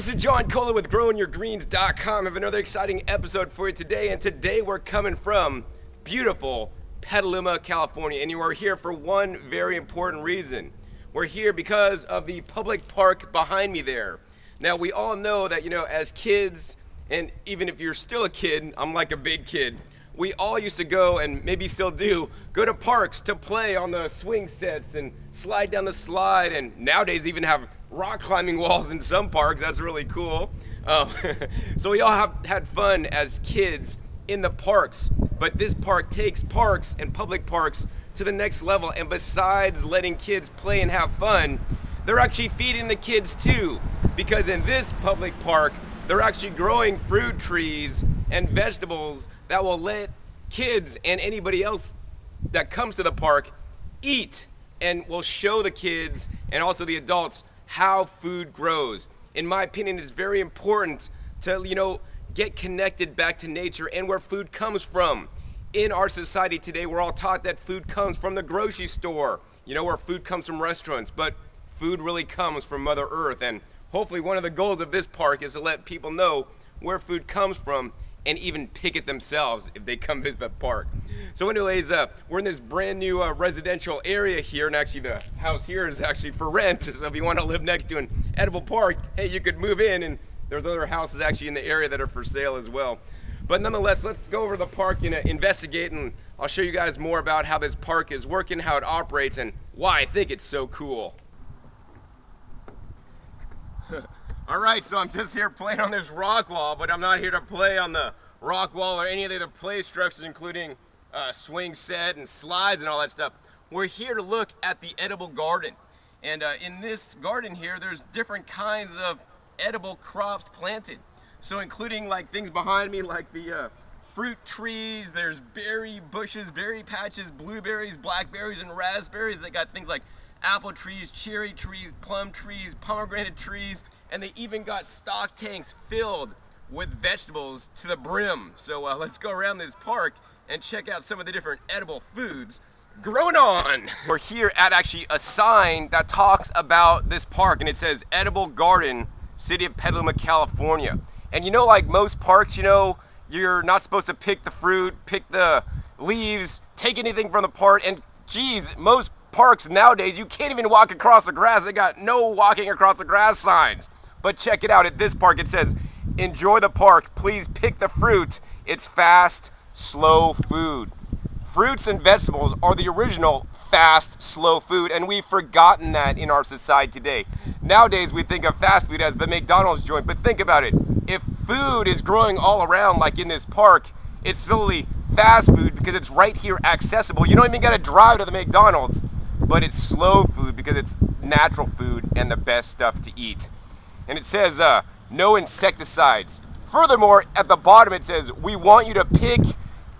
This is John Kohler with GrowingYourGreens.com. I have another exciting episode for you today, and today we're coming from beautiful Petaluma, California, and you are here for one very important reason. We're here because of the public park behind me there. Now, we all know that, you know, as kids, and even if you're still a kid, I'm like a big kid, we all used to go, and maybe still do, go to parks to play on the swing sets and slide down the slide, and nowadays even have rock climbing walls in some parks. That's really cool. Um, so we all have had fun as kids in the parks, but this park takes parks and public parks to the next level. And besides letting kids play and have fun, they're actually feeding the kids too. Because in this public park, they're actually growing fruit trees and vegetables that will let kids and anybody else that comes to the park eat and will show the kids and also the adults how food grows. In my opinion, it's very important to, you know, get connected back to nature and where food comes from. In our society today, we're all taught that food comes from the grocery store, you know, where food comes from restaurants, but food really comes from Mother Earth. And hopefully, one of the goals of this park is to let people know where food comes from and even pick it themselves if they come visit the park. So anyways, uh, we're in this brand new uh, residential area here, and actually the house here is actually for rent. So if you want to live next to an edible park, hey, you could move in, and there's other houses actually in the area that are for sale as well. But nonetheless, let's go over the park and uh, investigate, and I'll show you guys more about how this park is working, how it operates, and why I think it's so cool. All right, so I'm just here playing on this rock wall, but I'm not here to play on the rock wall or any of the other play structures, including uh, swing set and slides and all that stuff. We're here to look at the edible garden. And uh, in this garden here, there's different kinds of edible crops planted. So including like things behind me, like the uh, fruit trees, there's berry bushes, berry patches, blueberries, blackberries, and raspberries. They got things like apple trees, cherry trees, plum trees, pomegranate trees, and they even got stock tanks filled with vegetables to the brim. So uh, let's go around this park and check out some of the different edible foods grown on. We're here at actually a sign that talks about this park and it says Edible Garden, City of Petaluma, California. And you know like most parks, you know, you're not supposed to pick the fruit, pick the leaves, take anything from the park, and geez, most parks nowadays, you can't even walk across the grass. They got no walking across the grass signs. But check it out, at this park it says, enjoy the park, please pick the fruit. It's fast, slow food. Fruits and vegetables are the original fast, slow food, and we've forgotten that in our society today. Nowadays, we think of fast food as the McDonald's joint, but think about it. If food is growing all around, like in this park, it's slowly fast food because it's right here accessible. You don't even gotta drive to the McDonald's, but it's slow food because it's natural food and the best stuff to eat and it says uh, no insecticides. Furthermore, at the bottom it says, we want you to pick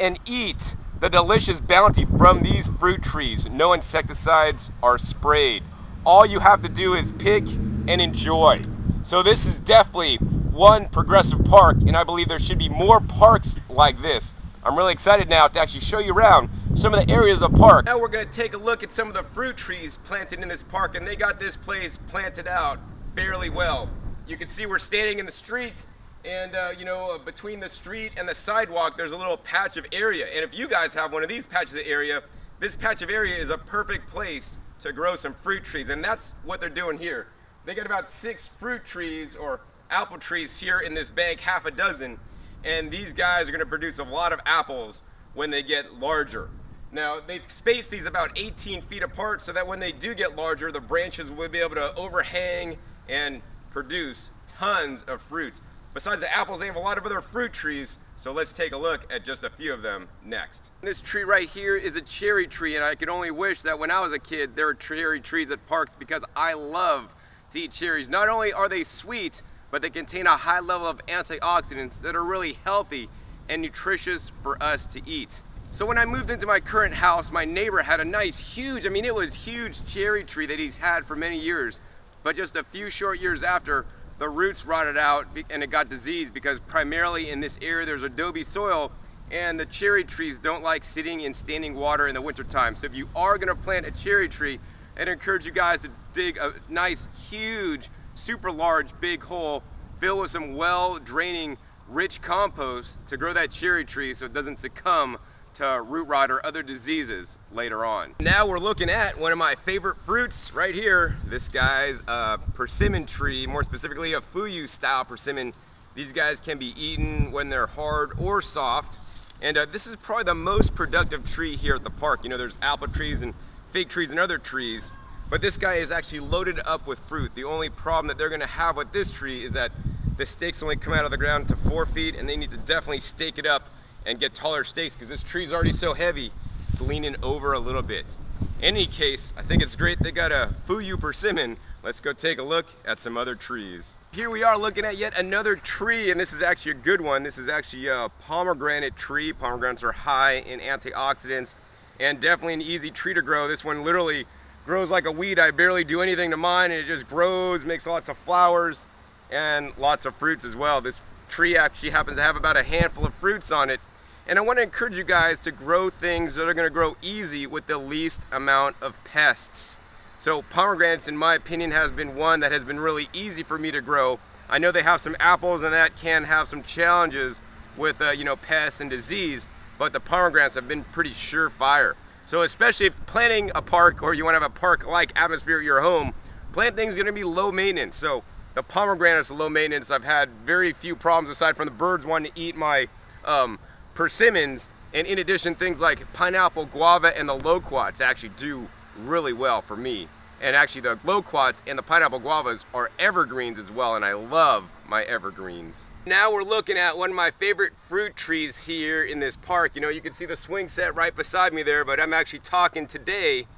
and eat the delicious bounty from these fruit trees. No insecticides are sprayed. All you have to do is pick and enjoy. So this is definitely one progressive park, and I believe there should be more parks like this. I'm really excited now to actually show you around some of the areas of the park. Now we're gonna take a look at some of the fruit trees planted in this park, and they got this place planted out fairly well. You can see we're standing in the street and uh, you know, uh, between the street and the sidewalk, there's a little patch of area. And if you guys have one of these patches of area, this patch of area is a perfect place to grow some fruit trees. And that's what they're doing here. They got about six fruit trees or apple trees here in this bank, half a dozen. And these guys are gonna produce a lot of apples when they get larger. Now, they've spaced these about 18 feet apart so that when they do get larger, the branches will be able to overhang and produce tons of fruits. Besides the apples, they have a lot of other fruit trees, so let's take a look at just a few of them next. This tree right here is a cherry tree, and I could only wish that when I was a kid, there were cherry trees at parks because I love to eat cherries. Not only are they sweet, but they contain a high level of antioxidants that are really healthy and nutritious for us to eat. So when I moved into my current house, my neighbor had a nice, huge, I mean, it was huge cherry tree that he's had for many years. But just a few short years after, the roots rotted out and it got diseased because primarily in this area there's adobe soil and the cherry trees don't like sitting in standing water in the wintertime. So if you are gonna plant a cherry tree, I'd encourage you guys to dig a nice, huge, super large, big hole filled with some well-draining rich compost to grow that cherry tree so it doesn't succumb root rot or other diseases later on. Now we're looking at one of my favorite fruits right here. This guy's a persimmon tree, more specifically a Fuyu style persimmon. These guys can be eaten when they're hard or soft. And uh, this is probably the most productive tree here at the park. You know, there's apple trees and fig trees and other trees, but this guy is actually loaded up with fruit. The only problem that they're gonna have with this tree is that the stakes only come out of the ground to four feet and they need to definitely stake it up and get taller stakes because this tree is already so heavy, it's leaning over a little bit. Any case, I think it's great they got a Fuyu persimmon. Let's go take a look at some other trees. Here we are looking at yet another tree, and this is actually a good one. This is actually a pomegranate tree. Pomegranates are high in antioxidants and definitely an easy tree to grow. This one literally grows like a weed. I barely do anything to mine, and it just grows, makes lots of flowers and lots of fruits as well. This tree actually happens to have about a handful of fruits on it. And I want to encourage you guys to grow things that are going to grow easy with the least amount of pests. So pomegranates, in my opinion, has been one that has been really easy for me to grow. I know they have some apples and that can have some challenges with, uh, you know, pests and disease, but the pomegranates have been pretty surefire. So especially if planting a park or you want to have a park-like atmosphere at your home, planting is going to be low maintenance. So the pomegranates are low maintenance. I've had very few problems aside from the birds wanting to eat my um, persimmons. And in addition, things like pineapple, guava, and the loquats actually do really well for me. And actually the loquats and the pineapple guavas are evergreens as well, and I love my evergreens. Now we're looking at one of my favorite fruit trees here in this park. You know, you can see the swing set right beside me there, but I'm actually talking today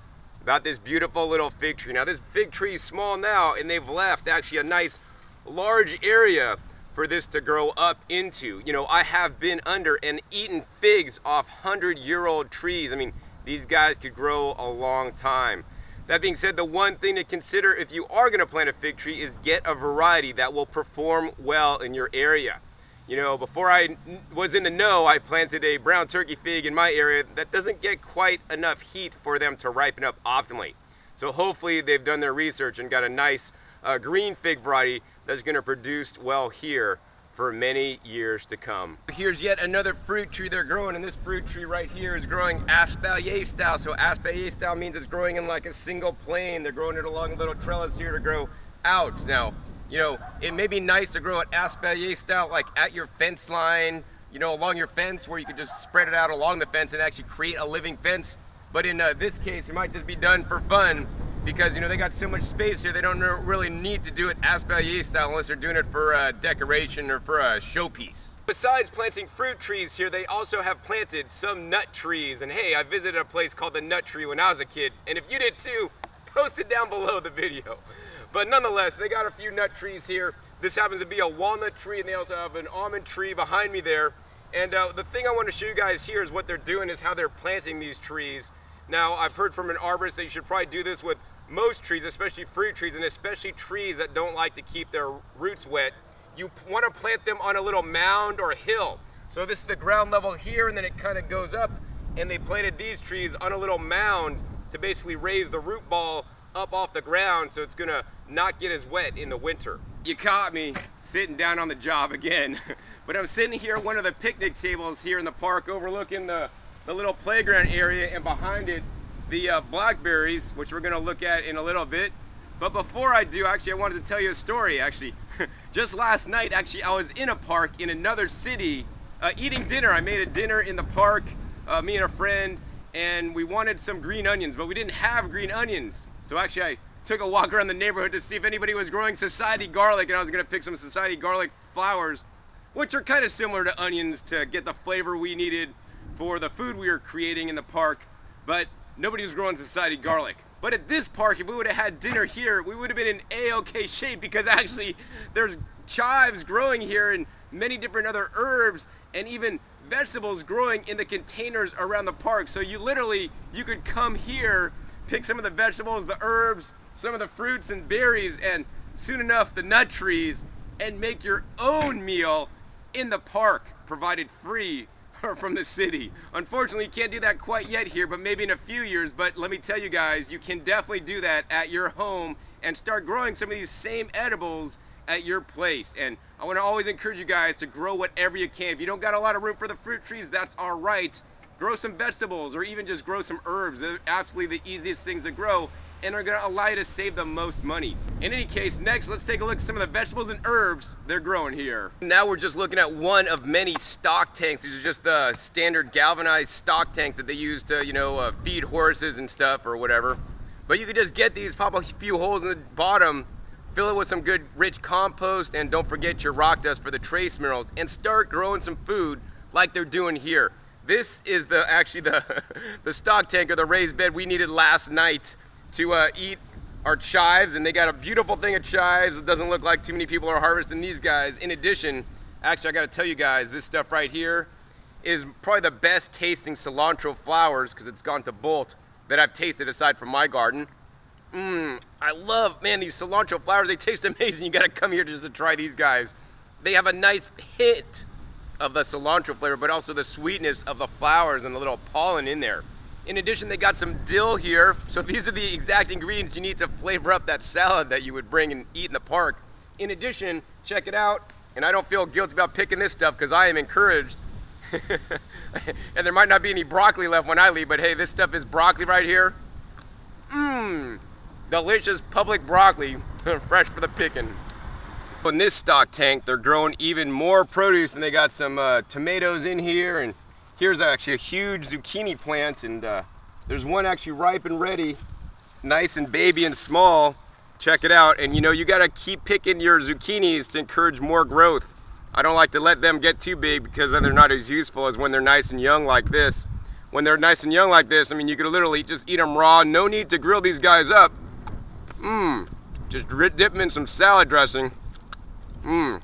about this beautiful little fig tree. Now this fig tree is small now and they've left actually a nice large area for this to grow up into. You know, I have been under and eaten figs off 100 year old trees. I mean, these guys could grow a long time. That being said, the one thing to consider if you are gonna plant a fig tree is get a variety that will perform well in your area. You know, before I was in the know, I planted a brown turkey fig in my area that doesn't get quite enough heat for them to ripen up optimally. So hopefully they've done their research and got a nice uh, green fig variety that's going to produce well here for many years to come. Here's yet another fruit tree they're growing, and this fruit tree right here is growing espalier style. So espalier style means it's growing in like a single plane. They're growing it along little trellis here to grow out. Now, you know, it may be nice to grow it espalier style, like at your fence line, you know, along your fence where you could just spread it out along the fence and actually create a living fence. But in uh, this case, it might just be done for fun because, you know, they got so much space here, they don't really need to do it espalier style unless they're doing it for uh, decoration or for a showpiece. Besides planting fruit trees here, they also have planted some nut trees. And hey, I visited a place called the Nut Tree when I was a kid. And if you did too, post it down below the video. But nonetheless, they got a few nut trees here. This happens to be a walnut tree and they also have an almond tree behind me there. And uh, the thing I want to show you guys here is what they're doing is how they're planting these trees. Now, I've heard from an arborist that you should probably do this with most trees, especially fruit trees, and especially trees that don't like to keep their roots wet. You want to plant them on a little mound or hill. So this is the ground level here, and then it kind of goes up, and they planted these trees on a little mound to basically raise the root ball up off the ground so it's gonna not get as wet in the winter. You caught me sitting down on the job again. but I'm sitting here at one of the picnic tables here in the park overlooking the, the little playground area and behind it the uh, blackberries, which we're gonna look at in a little bit. But before I do, actually, I wanted to tell you a story, actually. Just last night, actually, I was in a park in another city uh, eating dinner. I made a dinner in the park, uh, me and a friend, and we wanted some green onions, but we didn't have green onions. So actually, I took a walk around the neighborhood to see if anybody was growing society garlic and I was gonna pick some society garlic flowers, which are kind of similar to onions to get the flavor we needed for the food we were creating in the park, but nobody was growing society garlic. But at this park, if we would have had dinner here, we would have been in a-okay shape because actually there's chives growing here and many different other herbs and even vegetables growing in the containers around the park. So you literally, you could come here, pick some of the vegetables, the herbs, some of the fruits and berries, and soon enough the nut trees, and make your own meal in the park, provided free from the city. Unfortunately, you can't do that quite yet here, but maybe in a few years. But let me tell you guys, you can definitely do that at your home and start growing some of these same edibles at your place. And I want to always encourage you guys to grow whatever you can. If you don't got a lot of room for the fruit trees, that's all right. Grow some vegetables or even just grow some herbs. They're absolutely the easiest things to grow and are gonna allow you to save the most money. In any case, next let's take a look at some of the vegetables and herbs they're growing here. Now we're just looking at one of many stock tanks. These are just the standard galvanized stock tanks that they use to, you know, uh, feed horses and stuff or whatever. But you can just get these, pop a few holes in the bottom, fill it with some good rich compost, and don't forget your rock dust for the trace minerals, and start growing some food like they're doing here. This is the actually the, the stock tank or the raised bed we needed last night to uh, eat our chives and they got a beautiful thing of chives. It doesn't look like too many people are harvesting these guys. In addition, actually I gotta tell you guys, this stuff right here is probably the best tasting cilantro flowers because it's gone to bolt that I've tasted aside from my garden. Mmm, I love, man, these cilantro flowers, they taste amazing. You gotta come here just to try these guys. They have a nice hit of the cilantro flavor, but also the sweetness of the flowers and the little pollen in there. In addition, they got some dill here. So these are the exact ingredients you need to flavor up that salad that you would bring and eat in the park. In addition, check it out. And I don't feel guilty about picking this stuff because I am encouraged. and there might not be any broccoli left when I leave, but hey, this stuff is broccoli right here. Mmm, delicious public broccoli, fresh for the picking. In this stock tank, they're growing even more produce and they got some uh, tomatoes in here and here's actually a huge zucchini plant and uh, there's one actually ripe and ready, nice and baby and small. Check it out. And you know, you gotta keep picking your zucchinis to encourage more growth. I don't like to let them get too big because then they're not as useful as when they're nice and young like this. When they're nice and young like this, I mean, you could literally just eat them raw. No need to grill these guys up. Mmm, just dip them in some salad dressing. Mmm,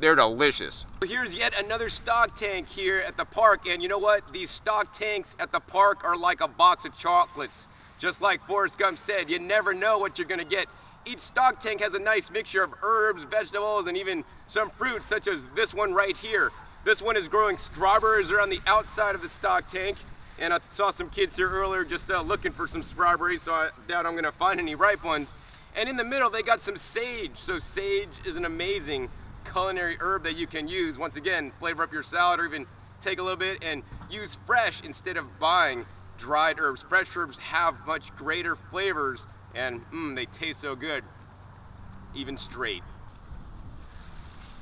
they're delicious. Here's yet another stock tank here at the park, and you know what? These stock tanks at the park are like a box of chocolates. Just like Forrest Gump said, you never know what you're gonna get. Each stock tank has a nice mixture of herbs, vegetables, and even some fruits, such as this one right here. This one is growing strawberries around the outside of the stock tank, and I saw some kids here earlier just uh, looking for some strawberries, so I doubt I'm gonna find any ripe ones. And in the middle, they got some sage. So sage is an amazing culinary herb that you can use. Once again, flavor up your salad or even take a little bit and use fresh instead of buying dried herbs. Fresh herbs have much greater flavors and mmm, they taste so good, even straight.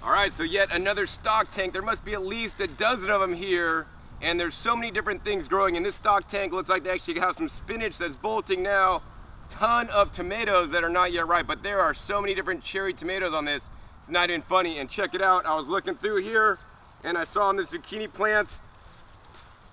All right, so yet another stock tank. There must be at least a dozen of them here and there's so many different things growing. In this stock tank, looks like they actually have some spinach that's bolting now ton of tomatoes that are not yet ripe, but there are so many different cherry tomatoes on this. It's not even funny. And check it out. I was looking through here and I saw on the zucchini plant,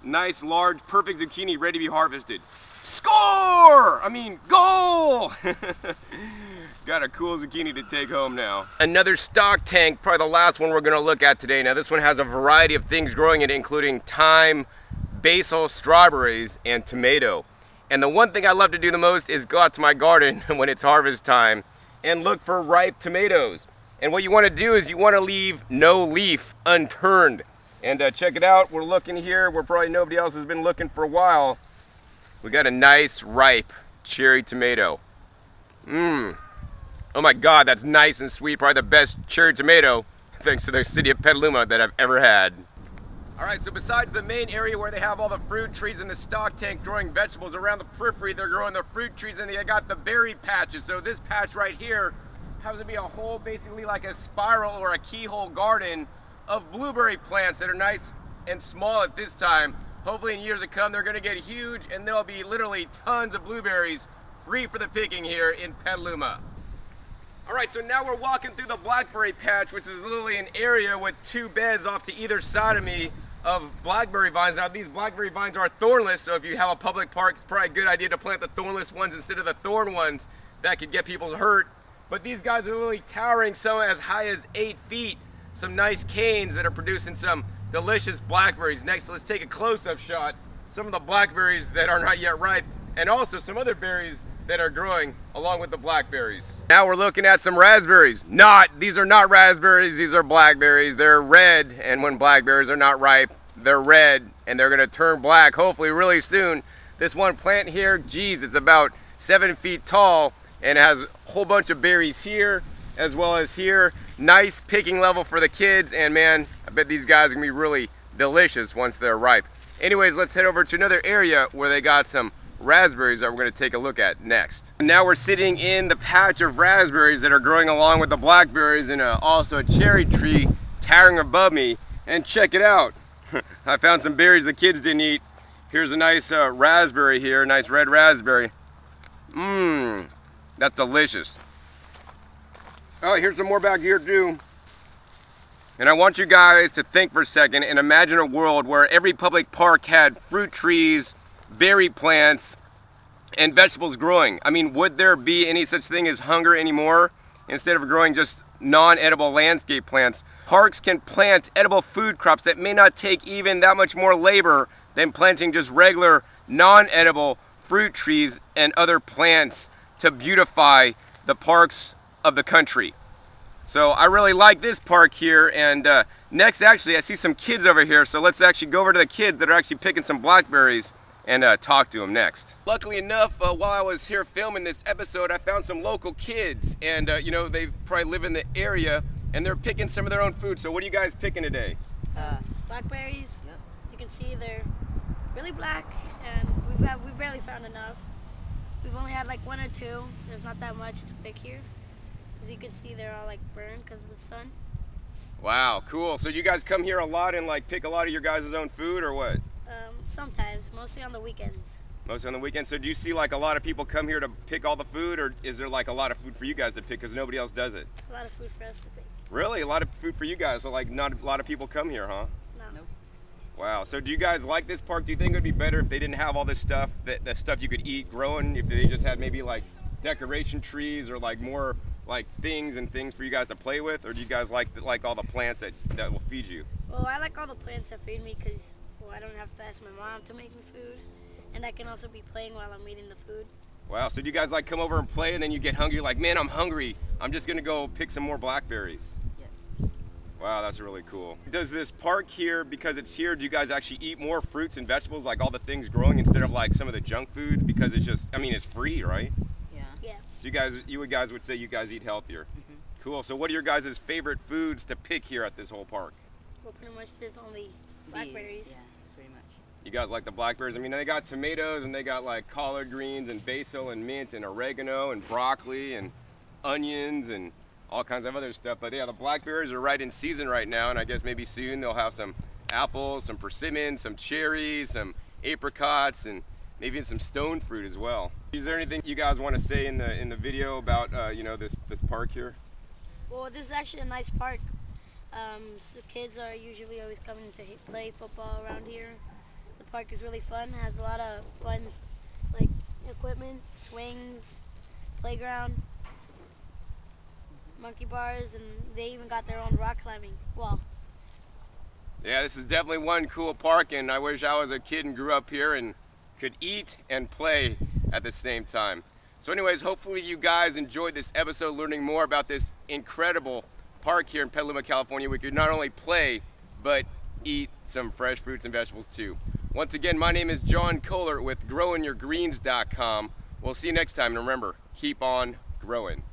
nice, large, perfect zucchini ready to be harvested. Score! I mean, goal! Got a cool zucchini to take home now. Another stock tank, probably the last one we're gonna look at today. Now this one has a variety of things growing in it, including thyme, basil, strawberries, and tomato. And the one thing I love to do the most is go out to my garden when it's harvest time and look for ripe tomatoes. And what you want to do is you want to leave no leaf unturned. And uh, check it out, we're looking here where probably nobody else has been looking for a while. We got a nice ripe cherry tomato. Mmm. Oh my God, that's nice and sweet. Probably the best cherry tomato, thanks to the city of Petaluma, that I've ever had. All right, so besides the main area where they have all the fruit trees in the stock tank growing vegetables, around the periphery they're growing the fruit trees and they got the berry patches. So this patch right here happens to be a whole, basically like a spiral or a keyhole garden of blueberry plants that are nice and small at this time. Hopefully in years to come they're gonna get huge and there'll be literally tons of blueberries free for the picking here in Petaluma. All right, so now we're walking through the blackberry patch, which is literally an area with two beds off to either side of me of blackberry vines. Now these blackberry vines are thornless, so if you have a public park, it's probably a good idea to plant the thornless ones instead of the thorn ones that could get people hurt. But these guys are really towering some as high as eight feet. Some nice canes that are producing some delicious blackberries. Next, let's take a close-up shot. Some of the blackberries that are not yet ripe, and also some other berries that are growing along with the blackberries. Now we're looking at some raspberries. Not, these are not raspberries, these are blackberries. They're red, and when blackberries are not ripe, they're red, and they're gonna turn black hopefully really soon. This one plant here, geez, it's about seven feet tall, and it has a whole bunch of berries here, as well as here. nice picking level for the kids. And man, I bet these guys are gonna be really delicious once they're ripe. Anyways, let's head over to another area where they got some raspberries that we're gonna take a look at next. Now we're sitting in the patch of raspberries that are growing along with the blackberries and uh, also a cherry tree towering above me. And check it out. I found some berries the kids didn't eat. Here's a nice uh, raspberry here, nice red raspberry. Mmm, that's delicious. Oh, here's some more back here too. And I want you guys to think for a second and imagine a world where every public park had fruit trees, berry plants, and vegetables growing. I mean, would there be any such thing as hunger anymore? Instead of growing just non-edible landscape plants, parks can plant edible food crops that may not take even that much more labor than planting just regular non-edible fruit trees and other plants to beautify the parks of the country. So I really like this park here and uh, next actually I see some kids over here so let's actually go over to the kids that are actually picking some blackberries and uh, talk to them next. Luckily enough, uh, while I was here filming this episode, I found some local kids and uh, you know, they probably live in the area and they're picking some of their own food. So what are you guys picking today? Uh, blackberries. Yep. As you can see, they're really black and we've, we barely found enough. We've only had like one or two. There's not that much to pick here. As you can see, they're all like burned because of the sun. Wow, cool. So you guys come here a lot and like pick a lot of your guys' own food or what? Um, sometimes, mostly on the weekends. Mostly on the weekends. So do you see like a lot of people come here to pick all the food or is there like a lot of food for you guys to pick because nobody else does it? A lot of food for us to pick. Really? A lot of food for you guys. So like not a lot of people come here, huh? Wow. So do you guys like this park? Do you think it would be better if they didn't have all this stuff, that, that stuff you could eat growing, if they just had maybe like decoration trees or like more like things and things for you guys to play with, or do you guys like like all the plants that that will feed you? Well, I like all the plants that feed me because well, I don't have to ask my mom to make me food, and I can also be playing while I'm eating the food. Wow, so do you guys like come over and play and then you get hungry, like, man, I'm hungry. I'm just gonna go pick some more blackberries. Yeah. Wow, that's really cool. Does this park here, because it's here, do you guys actually eat more fruits and vegetables, like all the things growing, instead of like some of the junk foods? Because it's just, I mean, it's free, right? Yeah. Yeah. So you guys, you guys would say you guys eat healthier. Mm -hmm. Cool. So what are your guys' favorite foods to pick here at this whole park? Well, pretty much there's only blackberries. Yeah. Pretty much. You guys like the blackberries? I mean, they got tomatoes and they got like collard greens and basil and mint and oregano and broccoli and onions and all kinds of other stuff. But yeah, the blackberries are right in season right now, and I guess maybe soon they'll have some apples, some persimmons, some cherries, some apricots, and maybe some stone fruit as well. Is there anything you guys want to say in the in the video about uh, you know this this park here? Well, this is actually a nice park. Um, so kids are usually always coming to play football around here The park is really fun. Has a lot of fun, like equipment, swings, playground, monkey bars, and they even got their own rock climbing wall. Yeah, this is definitely one cool park, and I wish I was a kid and grew up here and could eat and play at the same time. So anyways, hopefully you guys enjoyed this episode learning more about this incredible park here in Petaluma, California. We could not only play, but eat some fresh fruits and vegetables too. Once again, my name is John Kohler with growingyourgreens.com. We'll see you next time, and remember, keep on growing.